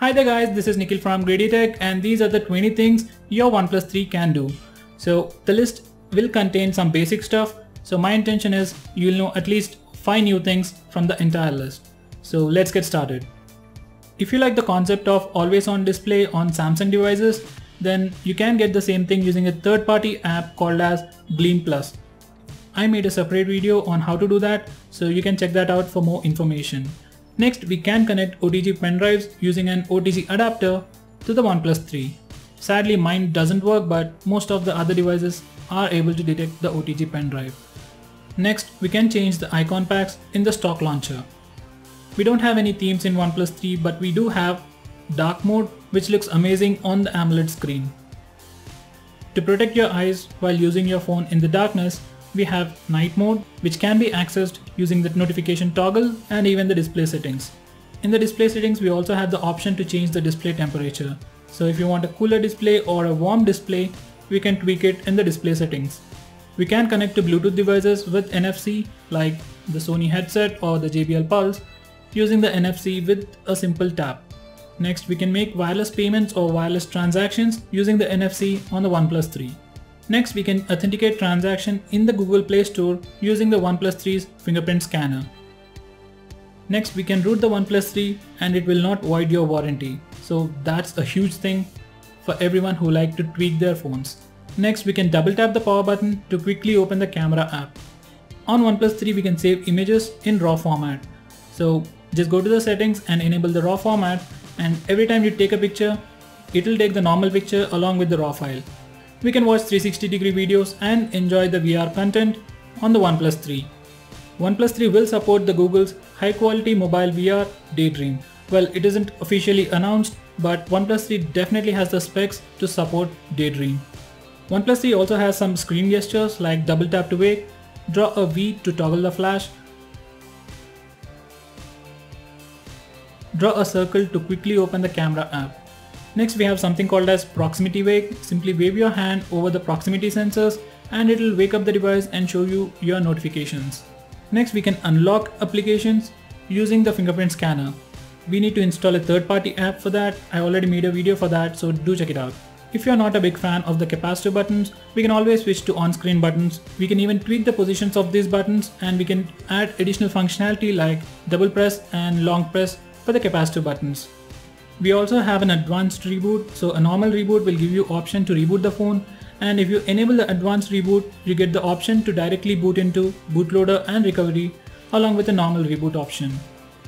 Hi there guys, this is Nikhil from Greedy Tech and these are the 20 things your OnePlus 3 can do. So the list will contain some basic stuff. So my intention is you'll know at least 5 new things from the entire list. So let's get started. If you like the concept of always on display on Samsung devices, then you can get the same thing using a third party app called as Gleam Plus. I made a separate video on how to do that, so you can check that out for more information. Next, we can connect OTG pen drives using an OTG adapter to the OnePlus 3. Sadly, mine doesn't work, but most of the other devices are able to detect the OTG pen drive. Next, we can change the icon packs in the stock launcher. We don't have any themes in OnePlus 3, but we do have dark mode, which looks amazing on the AMOLED screen. To protect your eyes while using your phone in the darkness, we have night mode which can be accessed using the notification toggle and even the display settings. In the display settings we also have the option to change the display temperature. So if you want a cooler display or a warm display we can tweak it in the display settings. We can connect to Bluetooth devices with NFC like the Sony headset or the JBL Pulse using the NFC with a simple tap. Next we can make wireless payments or wireless transactions using the NFC on the OnePlus 3. Next, we can authenticate transaction in the Google Play Store using the OnePlus 3's fingerprint scanner. Next, we can root the OnePlus 3 and it will not void your warranty. So that's a huge thing for everyone who like to tweak their phones. Next, we can double tap the power button to quickly open the camera app. On OnePlus 3, we can save images in RAW format. So just go to the settings and enable the RAW format and every time you take a picture, it will take the normal picture along with the RAW file we can watch 360 degree videos and enjoy the VR content on the OnePlus 3. OnePlus 3 will support the Google's high quality mobile VR Daydream. Well, it isn't officially announced, but OnePlus 3 definitely has the specs to support Daydream. OnePlus 3 also has some screen gestures like double tap to wake, draw a V to toggle the flash, draw a circle to quickly open the camera app. Next we have something called as proximity wake. Simply wave your hand over the proximity sensors and it will wake up the device and show you your notifications. Next we can unlock applications using the fingerprint scanner. We need to install a third-party app for that. I already made a video for that so do check it out. If you're not a big fan of the capacitor buttons, we can always switch to on-screen buttons. We can even tweak the positions of these buttons and we can add additional functionality like double press and long press for the capacitor buttons. We also have an advanced reboot. So a normal reboot will give you option to reboot the phone. And if you enable the advanced reboot, you get the option to directly boot into bootloader and recovery along with the normal reboot option.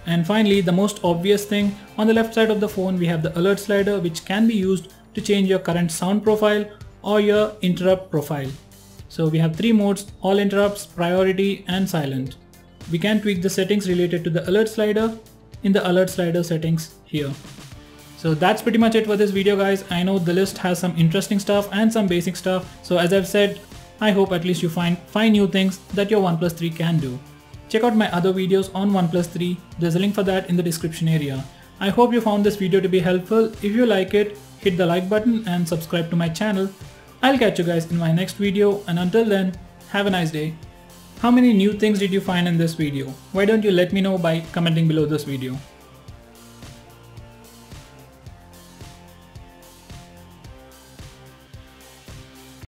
And finally, the most obvious thing, on the left side of the phone, we have the alert slider which can be used to change your current sound profile or your interrupt profile. So we have three modes, all interrupts, priority and silent. We can tweak the settings related to the alert slider in the alert slider settings here. So that's pretty much it for this video guys. I know the list has some interesting stuff and some basic stuff. So as I've said, I hope at least you find 5 new things that your OnePlus 3 can do. Check out my other videos on OnePlus 3. There's a link for that in the description area. I hope you found this video to be helpful. If you like it, hit the like button and subscribe to my channel. I'll catch you guys in my next video and until then, have a nice day. How many new things did you find in this video? Why don't you let me know by commenting below this video.